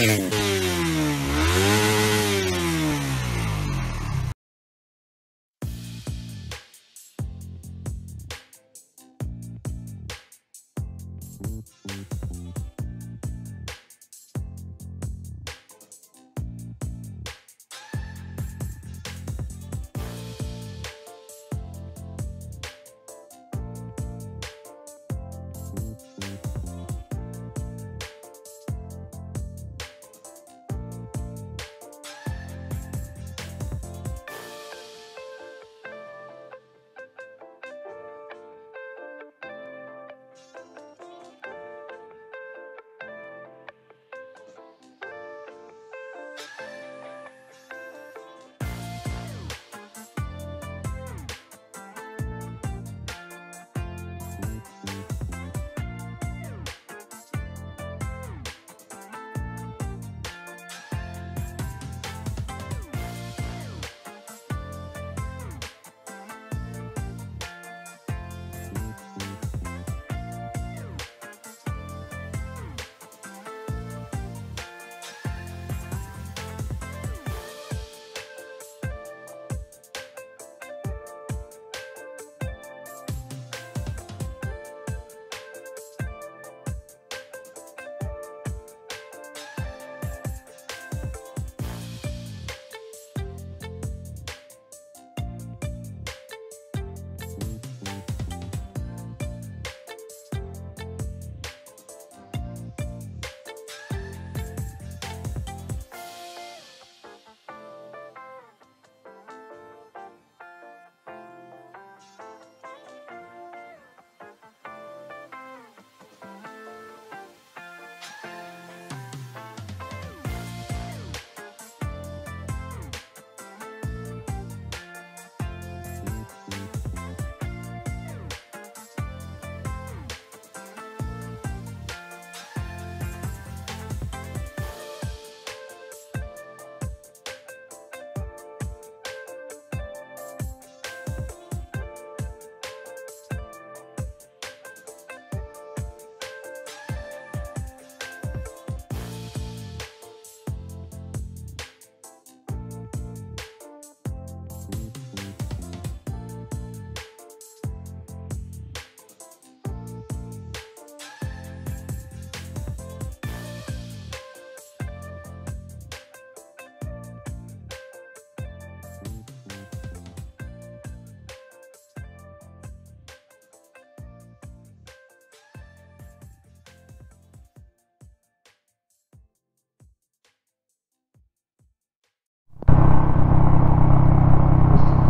you.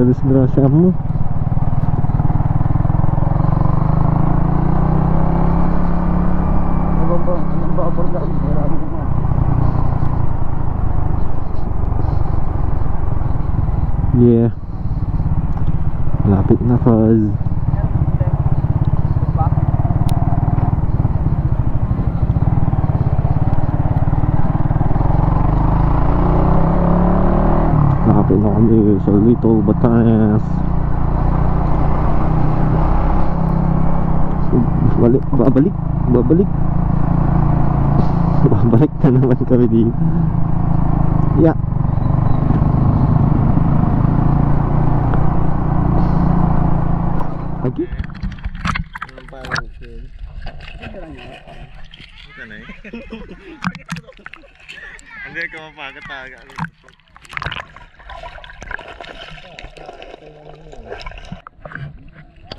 Kaya disgrasya mo. Na. Yeah. Lapit na Fuzz. itu batas balik balik balik. Balik tanaman kami di ya. Lagi? Bukan ya?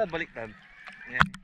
Baliktad, baliktad. Yan.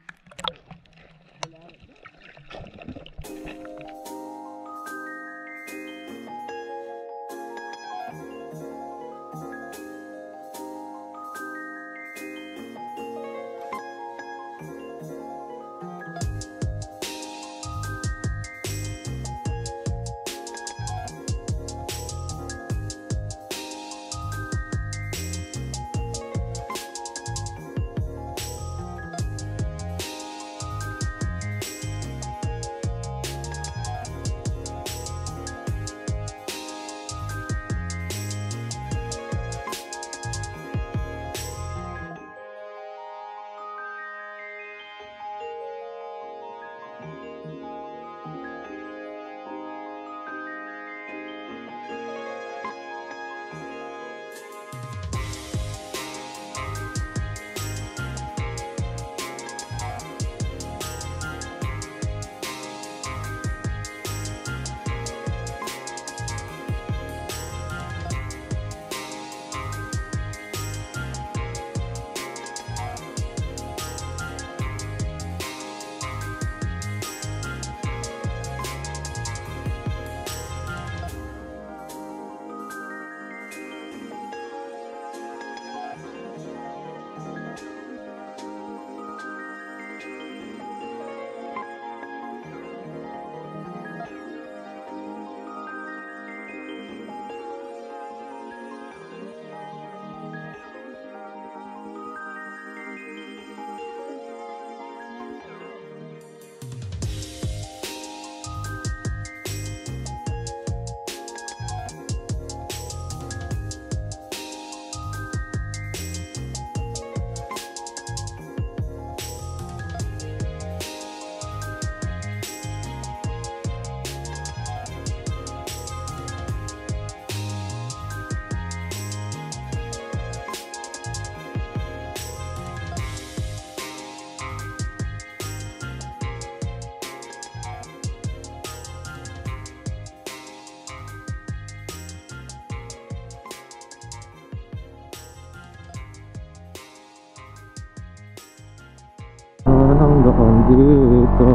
Dito?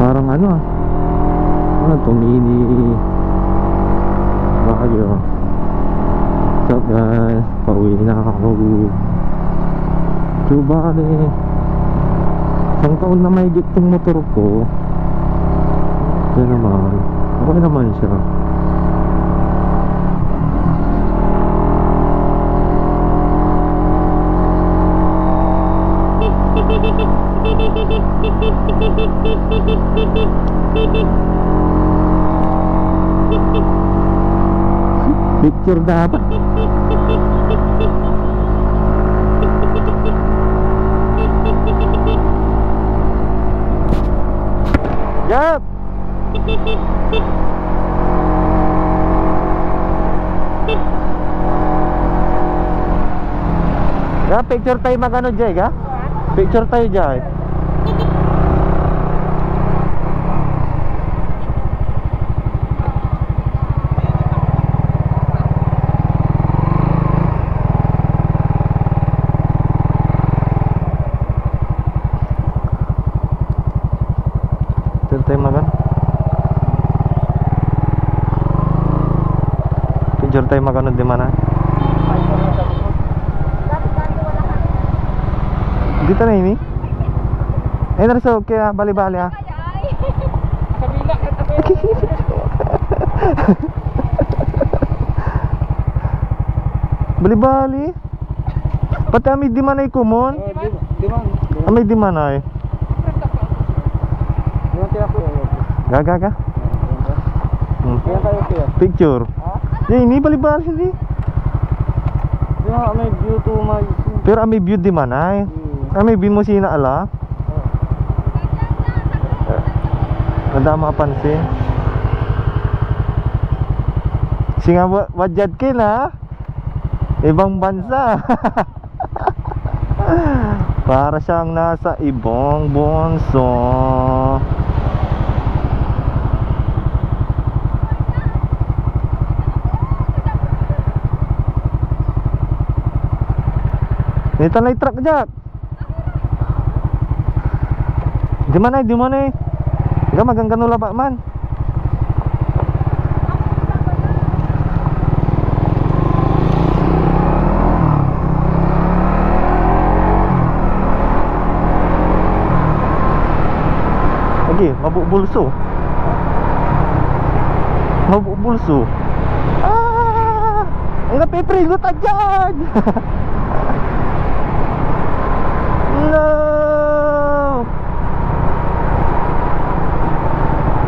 Parang ano ah. Ano to mini Baguio. What's up guys? Pauwi na ako. Chubali. Isang taon na may tong motor ko. Yan naman. Okay naman siya. Picture dapat. Yap! Ya, picture tayo magano Jay, ga? Picture tayo Jay. Picture tayo magano. Picture tayo magano di mana? Dito na ini. Eh, nasa okay ah, bali-bali ah. Kabila ka tabi. Bali-bali. Pati ami di manay kumon. Oh, di di man. Ami di manay. Di man tira ko. Gaga ka. Hmm. Picture. Ya ini bali-bali hindi. Di man may view to my Pero ami view di manay. Ami view mo sina ala. Kada mapansin. Singa wa- wajad kin ha. Ibang bansa. Para siyang nasa ibang bonso. Ini tanah truk kejap. Di mana? Di mana? Enggak magang kanula Pak Man. Lagi mabuk bulsu. Mabuk bulsu. Ah, enggak pepri gua tajam. no!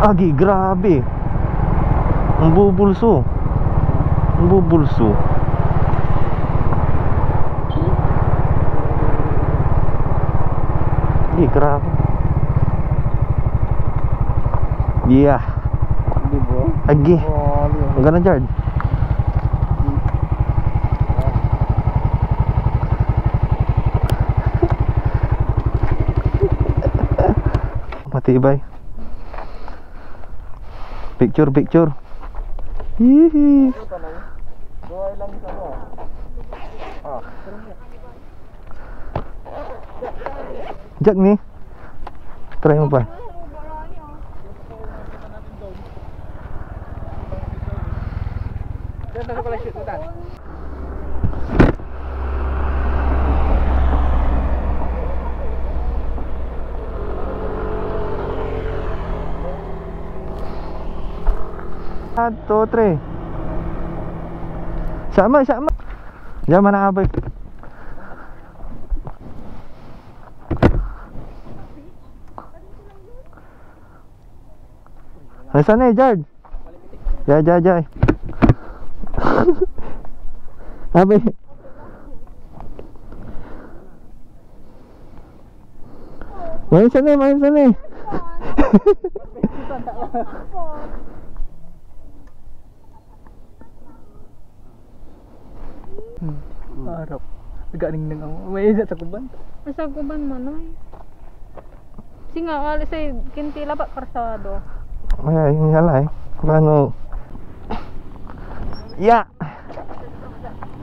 Agi, grabe. Ang bubulso. Ang bubulso. Agi, grabe. Yeah. Agi. Ang ganda cantik bay. Picture picture. Hihi. Jak nih try apa? Terima kasih telah menonton! 1, 2, 3 Sama, sama. Diyan manakabay. Nasaan eh, Jard? Jay, jay, jay. Sabi. Main sana, main sana Hmm. Arab. Agak ning ning aku. Mae sa kuban. Sa kuban man Singa kali sa kinti lapak persado. Ay, yung halay. Mano. Ya.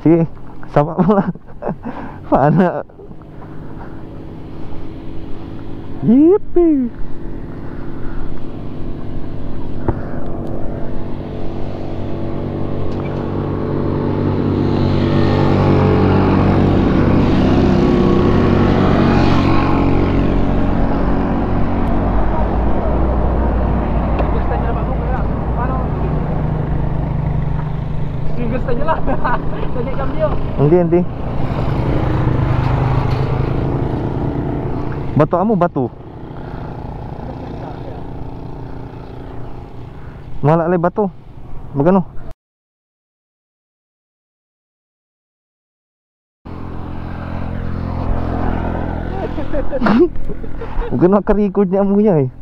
si sama mo mana? Yippee! Gusto niya lang. Kanya kambyo. Hindi, hindi. Bato amo, bato. Malalay bato. Magano? Magano ka-record niya mo niya eh.